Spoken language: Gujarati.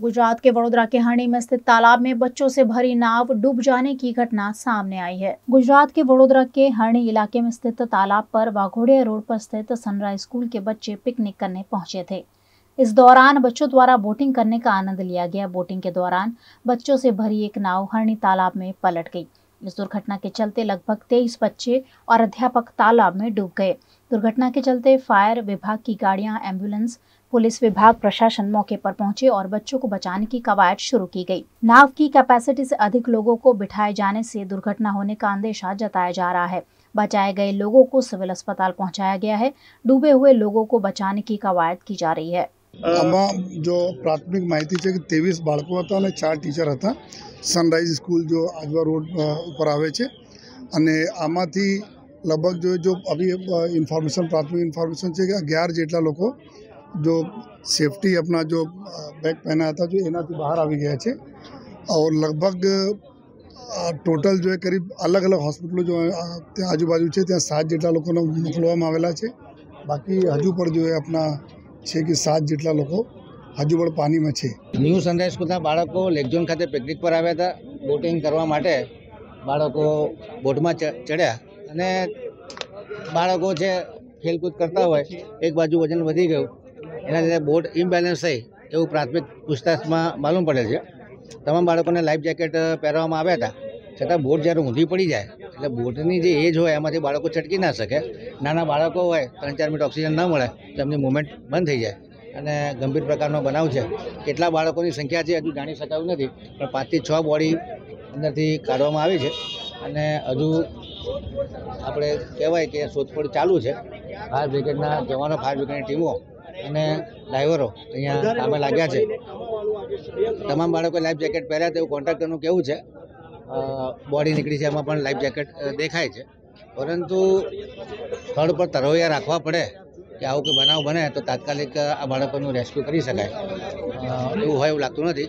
गुजरात के वडोदरा के हणी में स्थित तालाब में बच्चों से भरी नाव डूब जाने की घटना सामने आई है गुजरात के वडोदरा के हरणी इलाके में स्थित तालाब पर वाघोड़िया रोड पर स्थित सनराइज स्कूल के बच्चे पिकनिक करने पहुंचे थे इस दौरान बच्चों द्वारा बोटिंग करने का आनंद लिया गया बोटिंग के दौरान बच्चों से भरी एक नाव हरणी तालाब में पलट गई इस दुर्घटना के चलते लगभग तेईस बच्चे और अध्यापक तालाब में डूब गए दुर्घटना के चलते फायर विभाग की गाड़ियां एम्बुलेंस पुलिस विभाग प्रशासन मौके पर पहुंचे और बच्चों को बचाने की कवायद शुरू की गई नाव की कैपेसिटी से अधिक लोगों को बिठाए जाने से दुर्घटना होने का अंदेशा जताया जा रहा है बचाए गए लोगों को सिविल अस्पताल पहुंचाया गया है डूबे हुए लोगों को बचाने की कवायद की जा रही है અમારું જો પ્રાથમિક માહિતી છે કે 23 બાળકો હતા અને 4 ટીચર હતા સનરાઇઝ સ્કૂલ જો અગ્ગર રોડ ઉપર આવે છે અને આમાંથી લગભગ જો જો અભી ઇન્ફોર્મેશન પ્રાથમિક ઇન્ફોર્મેશન છે કે 11 જેટલા લોકો જો સેફટી અપના જો બેક પેના હતા જો એનાથી બહાર આવી ગયા છે ઓર લગભગ ટોટલ જો કરીબ અલગ અલગ હોસ્પિટલો જો ત્યાં આજુબાજુ છે ત્યાં 7 જેટલા લોકોનો ઉપલવવામાં આવેલા છે બાકી હજુ પર જો એ આપના છે કે સાત જેટલા લોકો હજુ પણ પાણીમાં છે ન્યૂ સનરાઈઝ સ્કૂલના બાળકો લેકઝોન ખાતે પિકનિક પર આવ્યા હતા બોટિંગ કરવા માટે બાળકો બોટમાં ચડ્યા અને બાળકો જે ખેલકૂદ કરતા હોય એક બાજુ વજન વધી ગયું એના લીધે બોટ ઇમ્બેલેન્સ થઈ એવું પ્રાથમિક પૂછતાછમાં માલુમ પડે છે તમામ બાળકોને લાઈફ જેકેટ પહેરવામાં આવ્યા હતા છતાં બોટ જ્યારે ઊંધી પડી જાય એટલે બોટની જે એજ હોય એમાંથી બાળકો છટકી ના શકે નાના બાળકો હોય ત્રણ ચાર મિનિટ ઓક્સિજન ના મળે તો એમની મુવમેન્ટ બંધ થઈ જાય અને ગંભીર પ્રકારનો બનાવ છે કેટલા બાળકોની સંખ્યા છે હજુ જાણી શકાયું નથી પણ પાંચથી છ બોડી અંદરથી કાઢવામાં આવી છે અને હજુ આપણે કહેવાય કે શોધખોળ ચાલુ છે ફાયર બ્રિગેડના જવાનો ફાયર બ્રિગેડની ટીમો અને ડ્રાઈવરો અહીંયા કામે લાગ્યા છે તમામ બાળકોએ લાઈફ જેકેટ પહેર્યા તેવું કોન્ટ્રાક્ટરનું કેવું છે બોડી નીકળી છે એમાં પણ લાઈફ જેકેટ દેખાય છે પરંતુ સ્થળ પર તરવૈયા રાખવા પડે કે આવું કોઈ બનાવ બને તો તાત્કાલિક આ બાળકોનું રેસ્ક્યુ કરી શકાય એવું હોય એવું લાગતું નથી